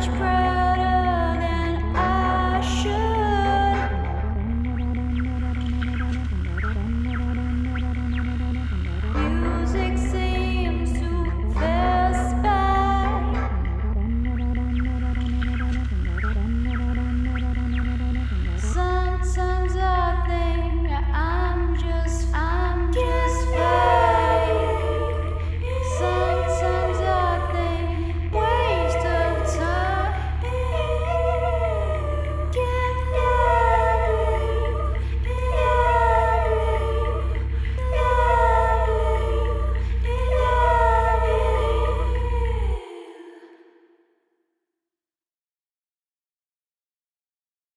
much prayer.